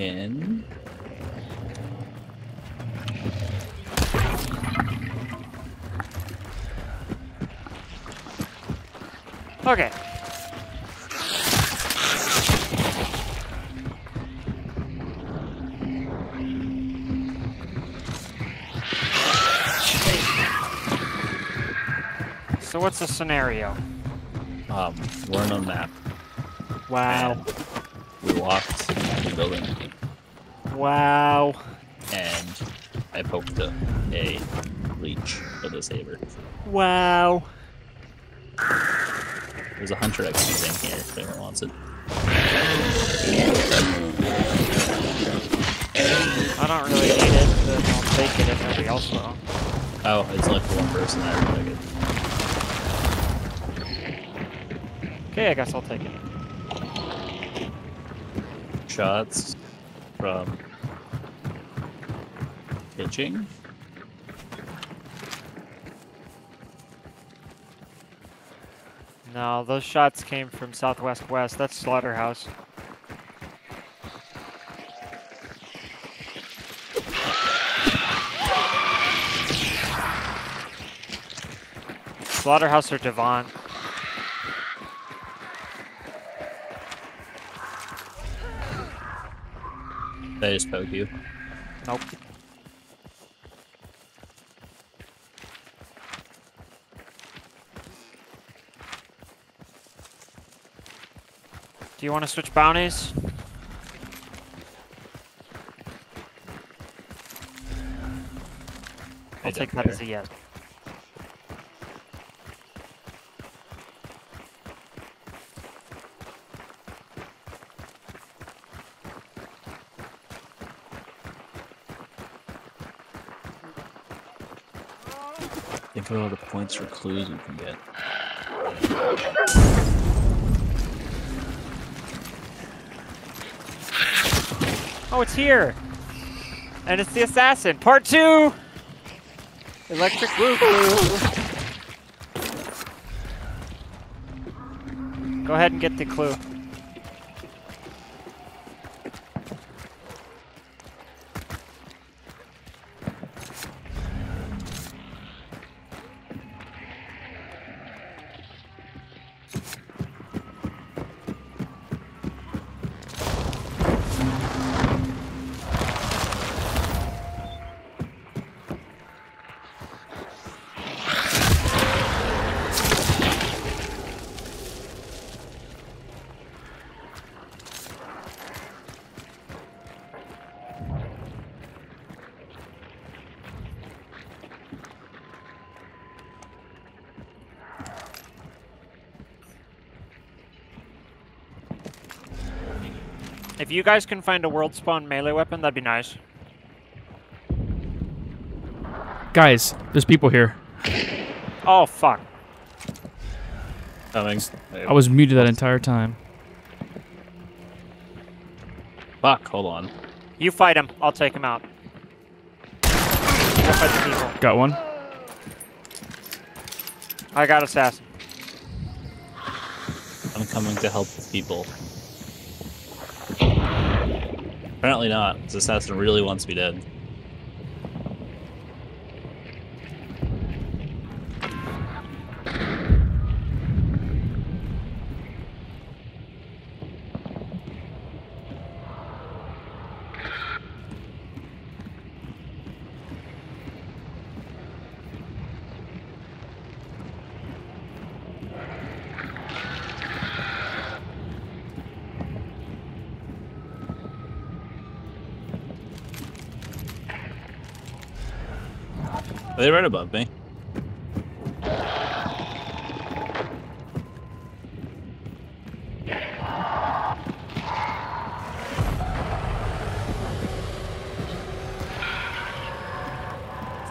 in. Okay. So what's the scenario? Um, we're on a map. Wow. We walked into the building. Wow. and I poked a, a leech with a saber. Wow. There's a hunter XP in here if anyone wants it. I don't really need it, but I'll take it if nobody else will. Oh, it's only for one person. I don't like it. Okay, I guess I'll take it. Shots from pitching. No, those shots came from Southwest West. That's Slaughterhouse. Slaughterhouse or Devon. They just poke you. Nope. Do you want to switch bounties? I'll take that as care. a yes. Think of all the points for clues we can get. Oh, it's here! And it's the assassin. Part two! Electric Blue. Go ahead and get the clue. If you guys can find a world spawn melee weapon, that'd be nice. Guys, there's people here. Oh, fuck. Coming. I was muted that entire time. Fuck, hold on. You fight him. I'll take him out. Fight the people. Got one. I got assassin. I'm coming to help the people. Apparently not. This assassin really wants me dead. Are they right above me?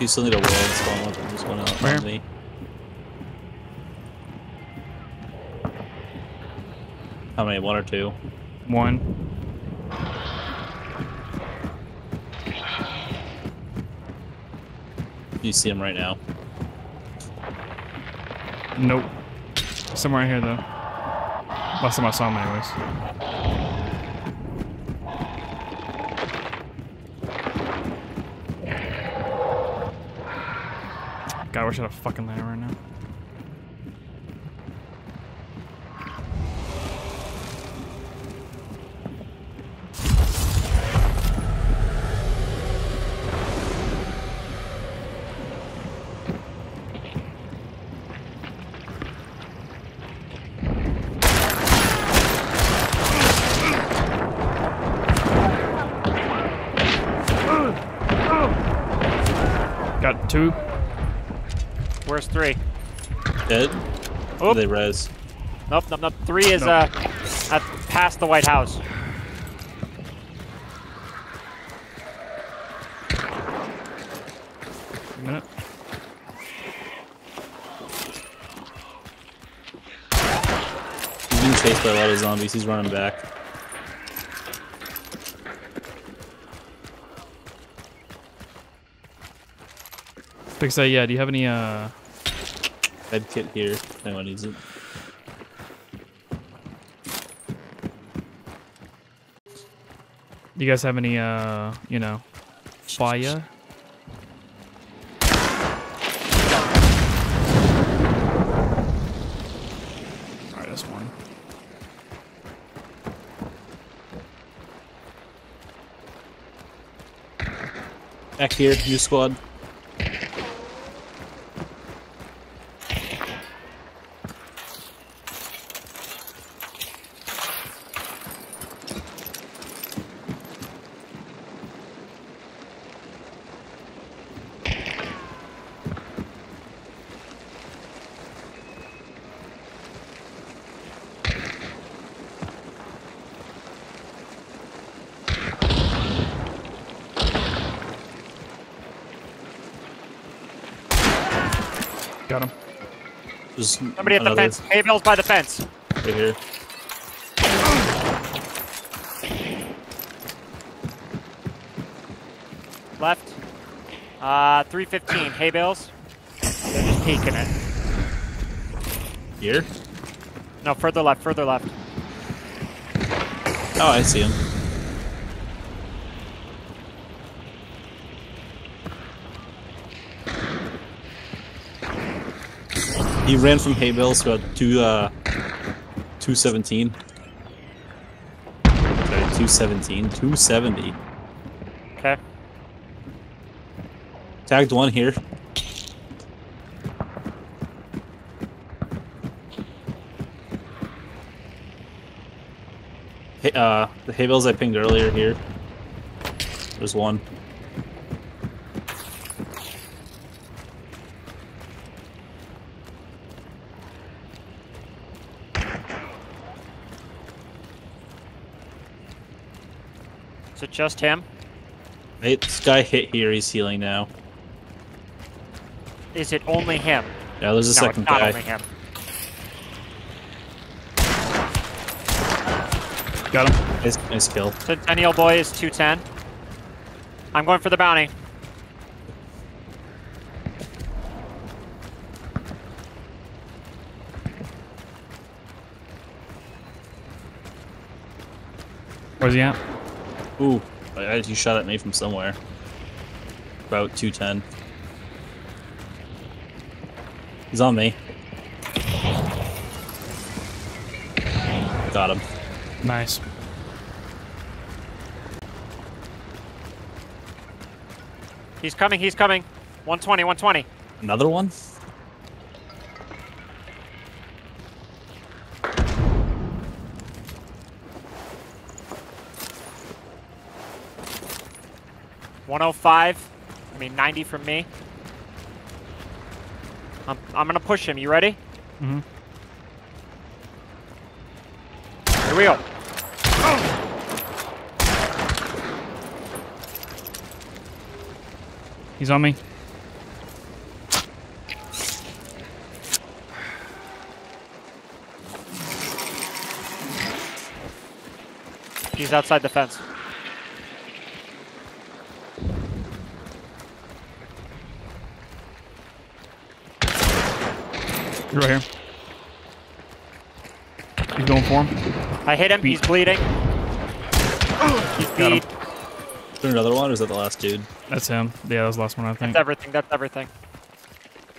You still need a world spawn weapon, there's one out on me. How many? One or two? One. You see him right now. Nope. Somewhere in here though. Last time I saw him, anyways. God, I wish I had a fucking ladder right now. Got two. Where's three? Dead? Oh, They res. nope, nope, nope. Three is Nope. uh, at past the White House. A minute. He's being chased by a lot of zombies. He's running back. Big say, yeah. Do you have any uh? Head kit here. If anyone needs it. Do you guys have any uh? You know, fire? All right, that's one. Back here, new squad. Got him. There's Somebody at the another fence. Hay bales by the fence. Right here. Left. Uh, 315. Hay bales. They're just peeking it. Here? No, further left, further left. Oh, I see him. He ran from hay bales to uh, two, uh, 217. Sorry, 217. 270. Okay. Tagged one here. Hey, uh, the hay bales I pinged earlier here. There's one. Is it just him? Hey, this guy hit here. He's healing now. Is it only him? Yeah, there's a no, second it's not guy. only him. Got him. Nice, nice kill. Centennial boy is 210. I'm going for the bounty. Where's he at? Ooh, I, I, he shot at me from somewhere. About 210. He's on me. Got him. Nice. He's coming, he's coming. 120, 120. Another one? One oh five. I mean 90 from me. I'm, I'm gonna push him. You ready? Mhm. Here we go. He's on me. He's outside the fence. You're right here. He's going for him. I hit him. He's bleeding. He's Got him. beat. Is there another one, or is that the last dude? That's him. Yeah, that was the last one, I think. That's everything. That's everything.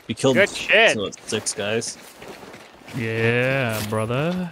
We killed Good shit. so six guys. Yeah, brother.